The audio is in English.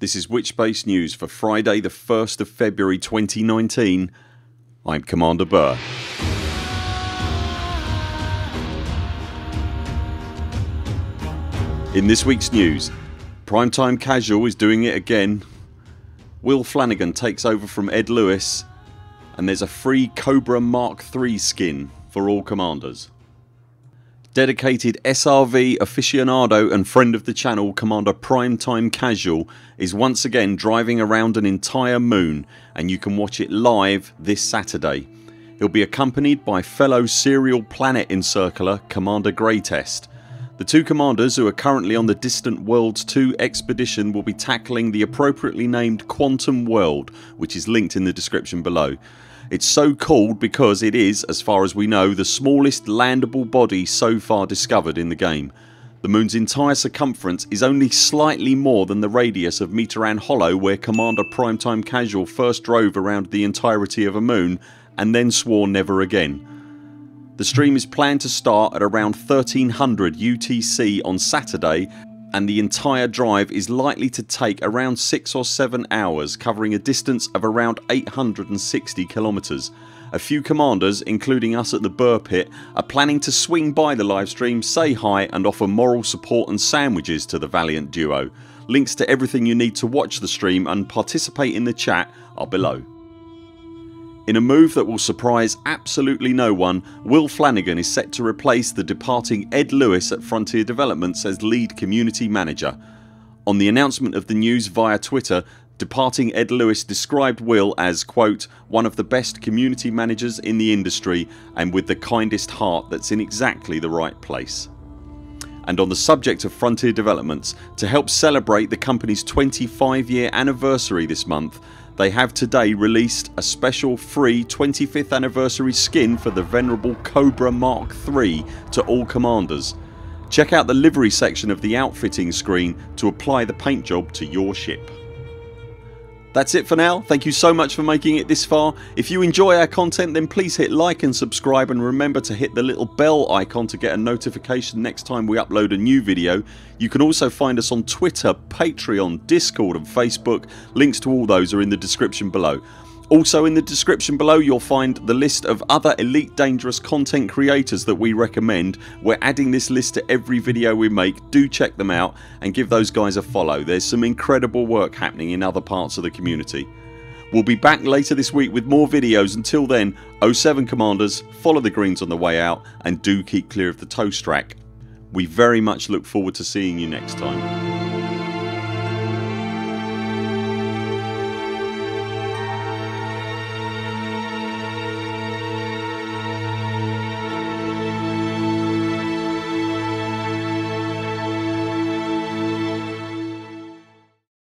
This is Witchspace News for Friday the 1st of February 2019. I'm Commander Buur. In this weeks news Primetime Casual is doing it again Will Flanagan takes over from Ed Lewis and there's a free Cobra Mark III skin for all commanders. Dedicated SRV aficionado and friend of the channel Commander Primetime Casual is once again driving around an entire moon and you can watch it live this Saturday. He'll be accompanied by fellow serial planet encircler Commander Greytest the two commanders who are currently on the Distant Worlds 2 expedition will be tackling the appropriately named Quantum World which is linked in the description below. It's so called because it is, as far as we know, the smallest landable body so far discovered in the game. The moons entire circumference is only slightly more than the radius of Mitterand Hollow where Commander Primetime Casual first drove around the entirety of a moon and then swore never again. The stream is planned to start at around 1300 UTC on Saturday and the entire drive is likely to take around 6 or 7 hours covering a distance of around 860 kilometres. A few commanders including us at the Buur Pit are planning to swing by the livestream, say hi and offer moral support and sandwiches to the valiant duo. Links to everything you need to watch the stream and participate in the chat are below. In a move that will surprise absolutely no one Will Flanagan is set to replace the departing Ed Lewis at Frontier Developments as lead community manager. On the announcement of the news via Twitter departing Ed Lewis described Will as quote, one of the best community managers in the industry and with the kindest heart that's in exactly the right place. And on the subject of Frontier Developments to help celebrate the company's 25 year anniversary this month they have today released a special free 25th anniversary skin for the venerable Cobra Mark III to all commanders. Check out the livery section of the outfitting screen to apply the paint job to your ship. That's it for now. Thank you so much for making it this far. If you enjoy our content then please hit like and subscribe and remember to hit the little bell icon to get a notification next time we upload a new video. You can also find us on Twitter, Patreon, Discord and Facebook. Links to all those are in the description below. Also in the description below you'll find the list of other Elite Dangerous content creators that we recommend. We're adding this list to every video we make. Do check them out and give those guys a follow. There's some incredible work happening in other parts of the community. We'll be back later this week with more videos. Until then 0 7 CMDRs follow the greens on the way out and do keep clear of the toast rack. We very much look forward to seeing you next time.